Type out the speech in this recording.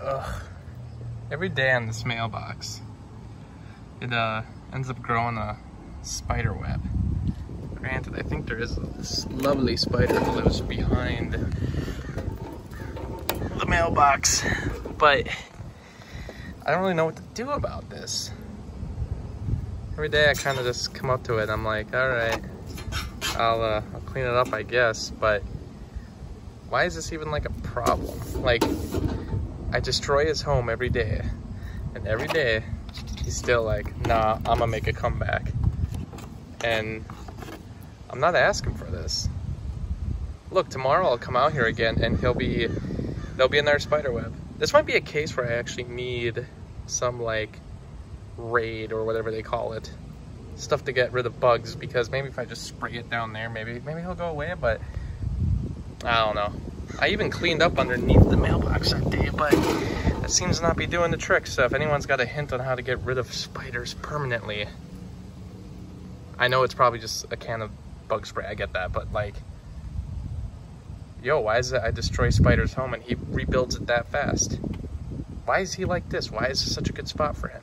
ugh, every day on this mailbox, it uh, ends up growing a spider web. Granted, I think there is this lovely spider that lives behind the mailbox, but I don't really know what to do about this. Every day I kind of just come up to it, I'm like, all right, I'll, uh, I'll clean it up, I guess, but why is this even like a problem? Like, I destroy his home every day, and every day he's still like, nah, I'm gonna make a comeback. And I'm not asking for this. Look, tomorrow I'll come out here again and he'll be, there'll be another spider web. This might be a case where I actually need some like raid or whatever they call it. Stuff to get rid of bugs because maybe if I just spray it down there, maybe maybe he'll go away, but I don't know. I even cleaned up underneath the mailbox that day, but that seems to not be doing the trick. So if anyone's got a hint on how to get rid of spiders permanently, I know it's probably just a can of bug spray, I get that, but like, yo, why is it I destroy Spider's home and he rebuilds it that fast? Why is he like this? Why is this such a good spot for him?